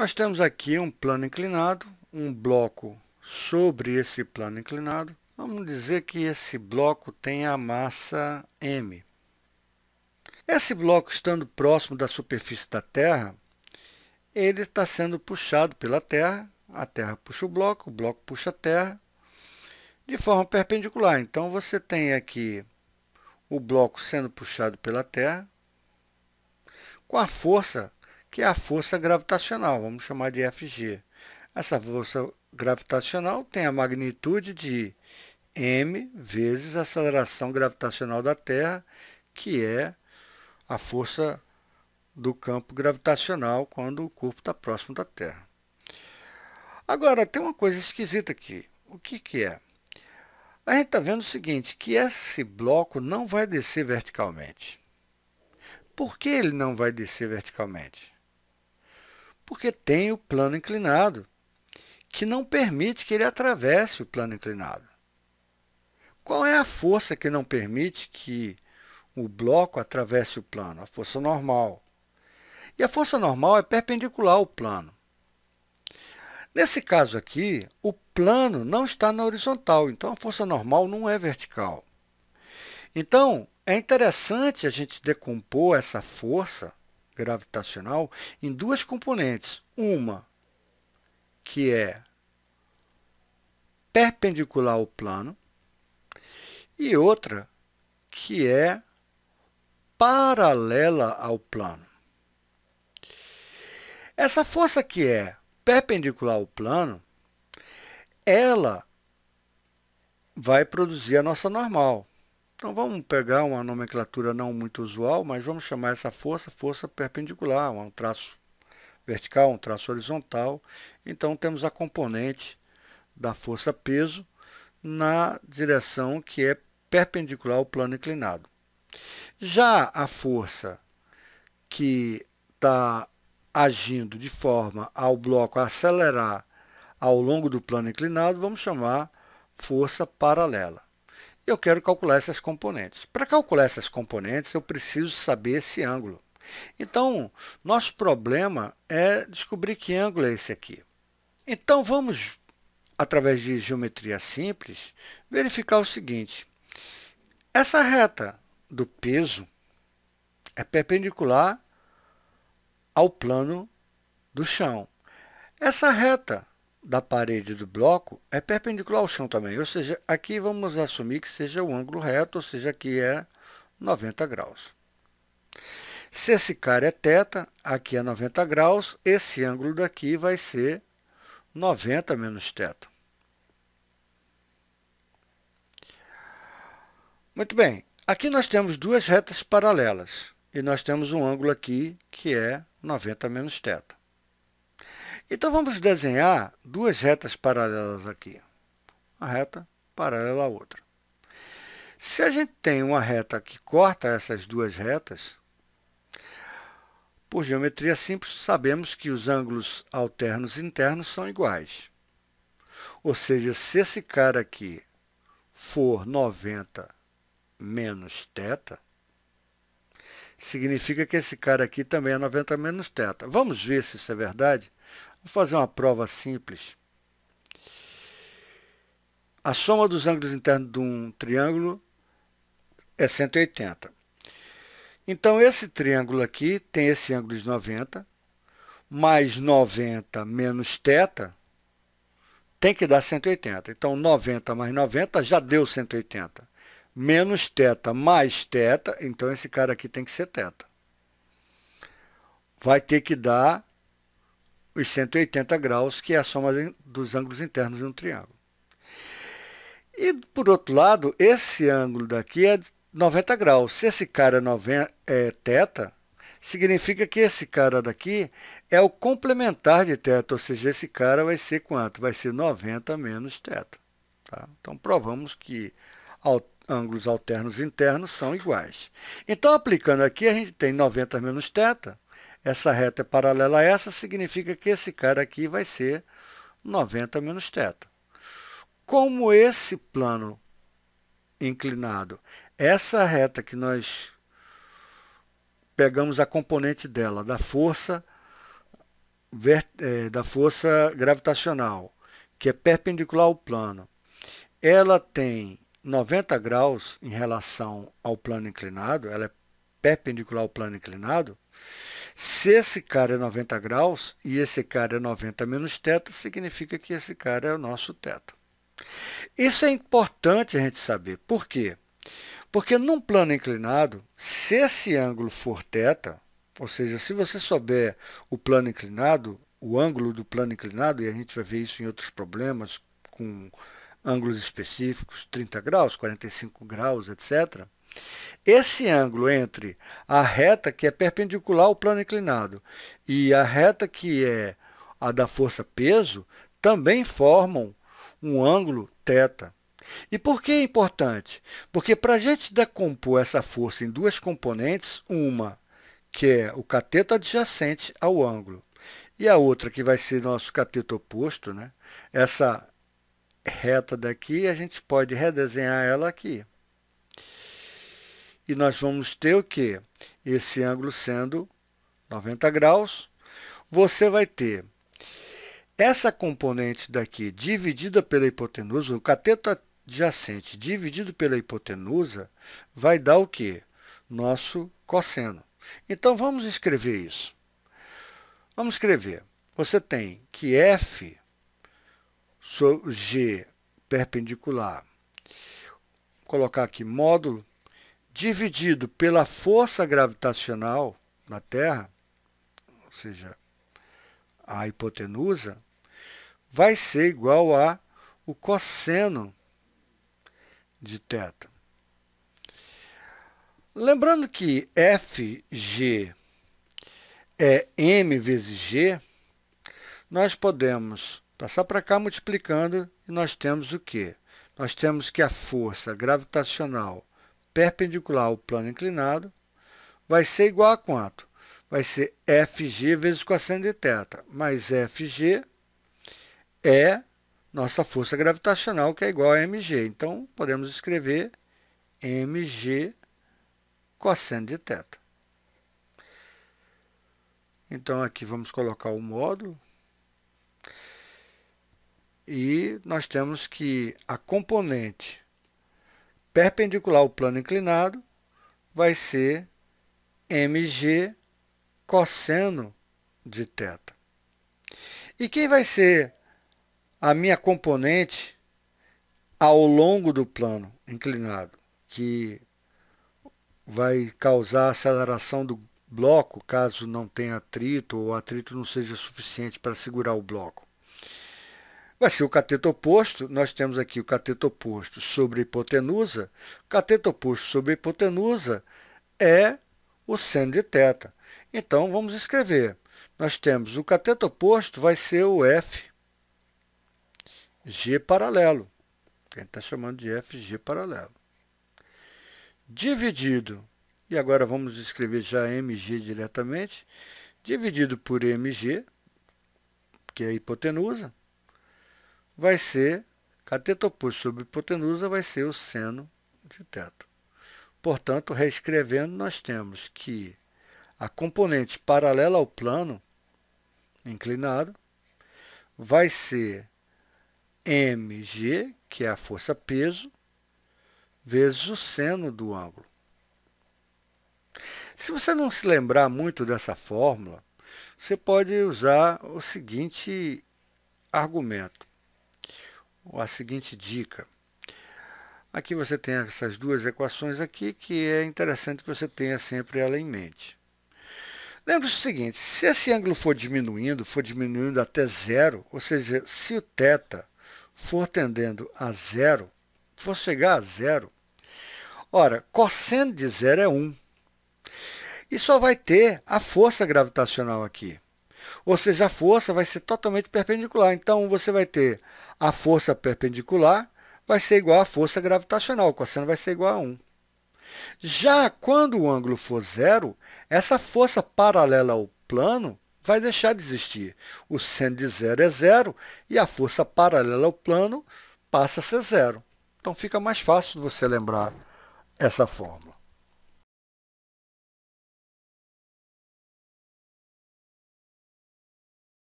Nós temos aqui um plano inclinado, um bloco sobre esse plano inclinado. Vamos dizer que esse bloco tem a massa m. Esse bloco, estando próximo da superfície da Terra, ele está sendo puxado pela Terra, a Terra puxa o bloco, o bloco puxa a Terra, de forma perpendicular. Então, você tem aqui o bloco sendo puxado pela Terra, com a força, que é a força gravitacional, vamos chamar de Fg. Essa força gravitacional tem a magnitude de m vezes a aceleração gravitacional da Terra, que é a força do campo gravitacional quando o corpo está próximo da Terra. Agora, tem uma coisa esquisita aqui. O que, que é? A gente está vendo o seguinte, que esse bloco não vai descer verticalmente. Por que ele não vai descer verticalmente? Porque tem o plano inclinado, que não permite que ele atravesse o plano inclinado. Qual é a força que não permite que o bloco atravesse o plano? A força normal. E a força normal é perpendicular ao plano. Nesse caso aqui, o plano não está na horizontal, então a força normal não é vertical. Então, é interessante a gente decompor essa força gravitacional em duas componentes. Uma que é perpendicular ao plano e outra que é paralela ao plano. Essa força que é perpendicular ao plano, ela vai produzir a nossa normal. Então, vamos pegar uma nomenclatura não muito usual, mas vamos chamar essa força força perpendicular, um traço vertical, um traço horizontal. Então, temos a componente da força peso na direção que é perpendicular ao plano inclinado. Já a força que está agindo de forma ao bloco acelerar ao longo do plano inclinado, vamos chamar força paralela. Eu quero calcular essas componentes. Para calcular essas componentes, eu preciso saber esse ângulo. Então, nosso problema é descobrir que ângulo é esse aqui. Então, vamos, através de geometria simples, verificar o seguinte. Essa reta do peso é perpendicular ao plano do chão. Essa reta da parede do bloco é perpendicular ao chão também, ou seja, aqui vamos assumir que seja o ângulo reto, ou seja, aqui é 90 graus. Se esse cara é θ, aqui é 90 graus, esse ângulo daqui vai ser 90 menos θ. Muito bem, aqui nós temos duas retas paralelas e nós temos um ângulo aqui que é 90 menos θ. Então, vamos desenhar duas retas paralelas aqui. Uma reta paralela à outra. Se a gente tem uma reta que corta essas duas retas, por geometria simples, sabemos que os ângulos alternos internos são iguais. Ou seja, se esse cara aqui for 90 menos θ, significa que esse cara aqui também é 90 menos θ. Vamos ver se isso é verdade? Vamos fazer uma prova simples. A soma dos ângulos internos de um triângulo é 180. Então, esse triângulo aqui tem esse ângulo de 90, mais 90 menos θ, tem que dar 180. Então, 90 mais 90 já deu 180 menos θ mais θ, então esse cara aqui tem que ser θ. Vai ter que dar os 180 graus, que é a soma dos ângulos internos de um triângulo. E, por outro lado, esse ângulo daqui é 90 graus. Se esse cara é, 90, é teta, significa que esse cara daqui é o complementar de teta, ou seja, esse cara vai ser quanto? Vai ser 90 menos teta. Tá? Então, provamos que ângulos alternos internos são iguais. Então, aplicando aqui, a gente tem 90 menos teta, essa reta é paralela a essa, significa que esse cara aqui vai ser 90 menos θ. Como esse plano inclinado, essa reta que nós pegamos a componente dela, da força é, da força gravitacional, que é perpendicular ao plano, ela tem 90 graus em relação ao plano inclinado, ela é perpendicular ao plano inclinado, se esse cara é 90 graus e esse cara é 90 menos θ, significa que esse cara é o nosso θ. Isso é importante a gente saber. Por quê? Porque num plano inclinado, se esse ângulo for θ, ou seja, se você souber o plano inclinado, o ângulo do plano inclinado, e a gente vai ver isso em outros problemas com ângulos específicos, 30 graus, 45 graus, etc., esse ângulo entre a reta que é perpendicular ao plano inclinado e a reta que é a da força peso também formam um ângulo θ. E por que é importante? Porque para a gente decompor essa força em duas componentes, uma que é o cateto adjacente ao ângulo, e a outra que vai ser nosso cateto oposto, né? essa reta daqui, a gente pode redesenhar ela aqui. E nós vamos ter o quê? Esse ângulo sendo 90 graus. Você vai ter essa componente daqui dividida pela hipotenusa, o cateto adjacente dividido pela hipotenusa, vai dar o quê? Nosso cosseno. Então, vamos escrever isso. Vamos escrever. Você tem que f sobre g perpendicular, colocar aqui módulo dividido pela força gravitacional na Terra, ou seja, a hipotenusa, vai ser igual a o cosseno de θ. Lembrando que FG é m vezes g, nós podemos passar para cá multiplicando e nós temos o quê? Nós temos que a força gravitacional perpendicular ao plano inclinado vai ser igual a quanto? Vai ser FG vezes cosseno de θ, mais FG é nossa força gravitacional, que é igual a mg. Então, podemos escrever mg cosseno de θ. Então, aqui vamos colocar o módulo. E nós temos que a componente perpendicular ao plano inclinado vai ser mg cosseno de θ. E quem vai ser a minha componente ao longo do plano inclinado, que vai causar aceleração do bloco, caso não tenha atrito ou atrito não seja suficiente para segurar o bloco. Vai ser o cateto oposto, nós temos aqui o cateto oposto sobre a hipotenusa. O cateto oposto sobre a hipotenusa é o seno de θ. Então, vamos escrever. Nós temos o cateto oposto vai ser o F, G paralelo. Gente está chamando de FG paralelo. Dividido, e agora vamos escrever já MG diretamente, dividido por MG, que é a hipotenusa, vai ser, cateto oposto sobre hipotenusa vai ser o seno de θ. Portanto, reescrevendo, nós temos que a componente paralela ao plano inclinado vai ser mg, que é a força peso, vezes o seno do ângulo. Se você não se lembrar muito dessa fórmula, você pode usar o seguinte argumento, a seguinte dica. Aqui você tem essas duas equações aqui, que é interessante que você tenha sempre ela em mente. Lembre-se o seguinte, se esse ângulo for diminuindo, for diminuindo até zero, ou seja, se o θ for tendendo a zero, for chegar a zero, ora, cosseno de zero é 1. E só vai ter a força gravitacional aqui. Ou seja, a força vai ser totalmente perpendicular. Então, você vai ter a força perpendicular, vai ser igual à força gravitacional. O cosseno vai ser igual a 1. Já quando o ângulo for zero, essa força paralela ao plano vai deixar de existir. O seno de zero é zero e a força paralela ao plano passa a ser zero. Então fica mais fácil você lembrar essa fórmula.